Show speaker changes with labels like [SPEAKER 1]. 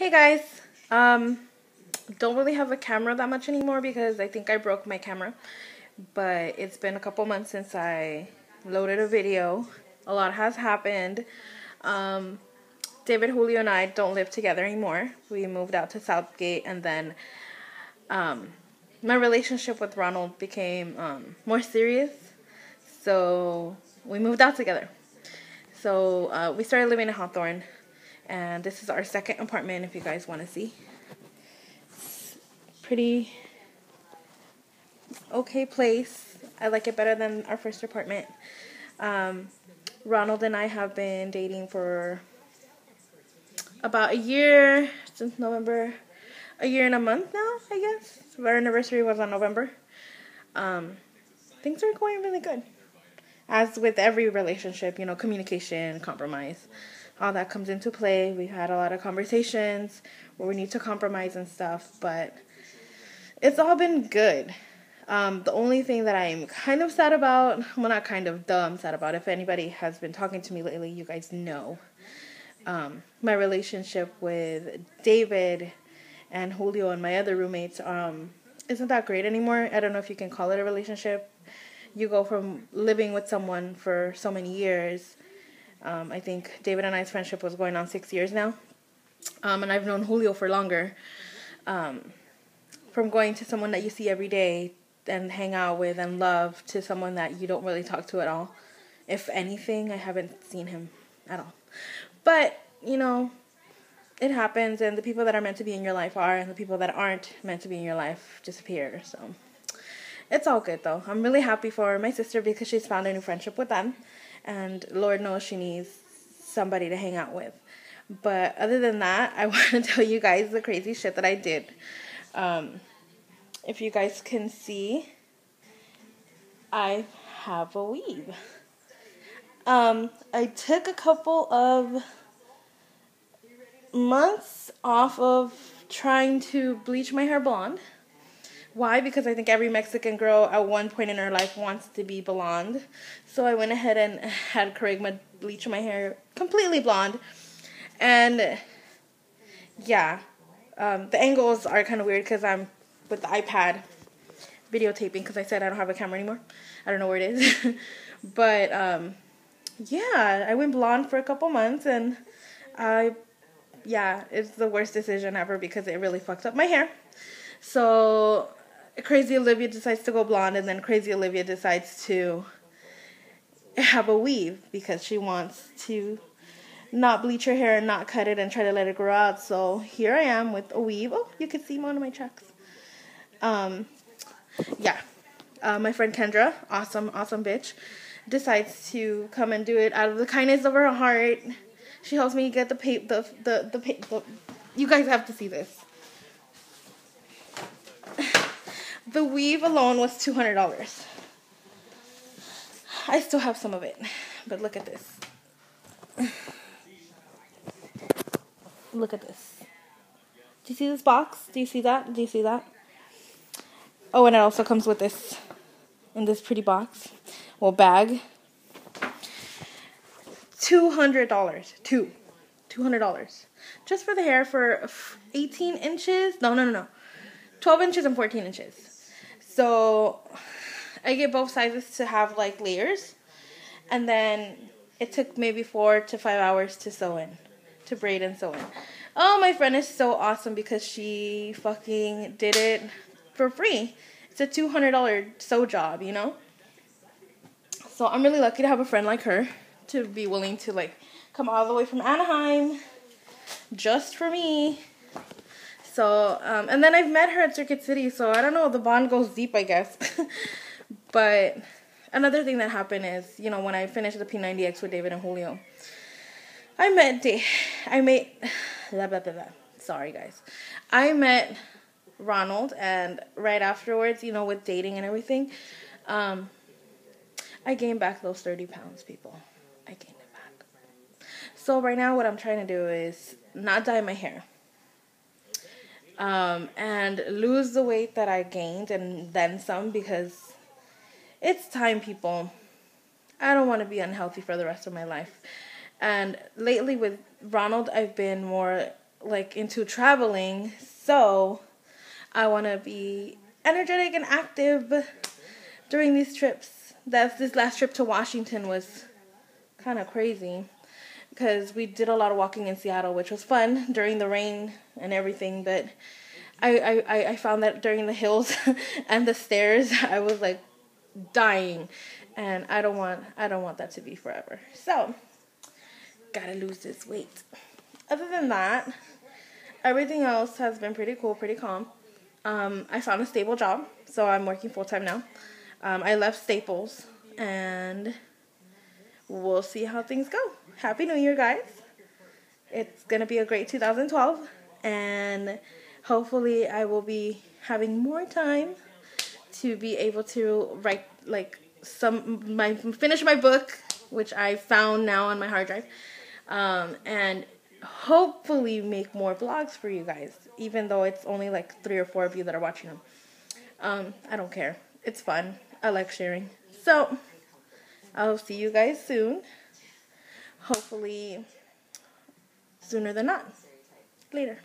[SPEAKER 1] Hey guys, um, don't really have a camera that much anymore because I think I broke my camera. But it's been a couple months since I loaded a video. A lot has happened. Um, David, Julio, and I don't live together anymore. We moved out to Southgate, and then um, my relationship with Ronald became um, more serious. So we moved out together. So uh, we started living in Hawthorne and this is our second apartment if you guys want to see. It's pretty okay place. I like it better than our first apartment. Um, Ronald and I have been dating for about a year since November, a year and a month now, I guess. Our anniversary was on November. Um, things are going really good. As with every relationship, you know, communication, compromise all that comes into play. We've had a lot of conversations where we need to compromise and stuff, but it's all been good. Um, the only thing that I'm kind of sad about, well, not kind of dumb sad about, if anybody has been talking to me lately, you guys know um, my relationship with David and Julio and my other roommates um, isn't that great anymore. I don't know if you can call it a relationship. You go from living with someone for so many years um, I think David and I's friendship was going on six years now. Um, and I've known Julio for longer. Um, from going to someone that you see every day and hang out with and love to someone that you don't really talk to at all. If anything, I haven't seen him at all. But, you know, it happens, and the people that are meant to be in your life are, and the people that aren't meant to be in your life disappear. So it's all good, though. I'm really happy for my sister because she's found a new friendship with them and Lord knows she needs somebody to hang out with. But other than that, I want to tell you guys the crazy shit that I did. Um, if you guys can see, I have a weave. Um, I took a couple of months off of trying to bleach my hair blonde. Why? Because I think every Mexican girl at one point in her life wants to be blonde. So I went ahead and had Kerygma bleach my hair completely blonde. And yeah, um, the angles are kind of weird because I'm with the iPad videotaping because I said I don't have a camera anymore. I don't know where it is. but um, yeah, I went blonde for a couple months and I, yeah, it's the worst decision ever because it really fucked up my hair. So Crazy Olivia decides to go blonde, and then Crazy Olivia decides to have a weave because she wants to not bleach her hair and not cut it and try to let it grow out. So here I am with a weave. Oh, you can see one of my tracks. Um, yeah. Uh, my friend Kendra, awesome, awesome bitch, decides to come and do it out of the kindness of her heart. She helps me get the paper, the the the, the, the you guys have to see this. The weave alone was $200. I still have some of it, but look at this. Look at this. Do you see this box? Do you see that? Do you see that? Oh, and it also comes with this in this pretty box. Well, bag. $200. Two. $200. Just for the hair for 18 inches. No, no, no, no. 12 inches and 14 inches. So I get both sizes to have like layers. And then it took maybe four to five hours to sew in, to braid and sew in. Oh, my friend is so awesome because she fucking did it for free. It's a $200 sew job, you know? So I'm really lucky to have a friend like her to be willing to like come all the way from Anaheim just for me so, um, and then I've met her at Circuit City, so I don't know, the bond goes deep, I guess. but another thing that happened is, you know, when I finished the P90X with David and Julio, I met, Da- I met, blah, blah, blah, blah. Sorry, guys. I met Ronald, and right afterwards, you know, with dating and everything, um, I gained back those 30 pounds, people. I gained it back. So right now, what I'm trying to do is not dye my hair um, and lose the weight that I gained and then some because it's time, people. I don't want to be unhealthy for the rest of my life. And lately with Ronald, I've been more like into traveling, so I want to be energetic and active during these trips. That's this last trip to Washington was kind of crazy because we did a lot of walking in Seattle, which was fun during the rain and everything. But I I, I found that during the hills and the stairs, I was like dying, and I don't want I don't want that to be forever. So gotta lose this weight. Other than that, everything else has been pretty cool, pretty calm. Um, I found a stable job, so I'm working full time now. Um, I left Staples, and we'll see how things go. Happy New Year, guys! It's gonna be a great 2012, and hopefully, I will be having more time to be able to write like some my finish my book, which I found now on my hard drive, um, and hopefully make more vlogs for you guys, even though it's only like three or four of you that are watching them. Um, I don't care. It's fun. I like sharing. So, I'll see you guys soon. Hopefully, sooner than not. Later.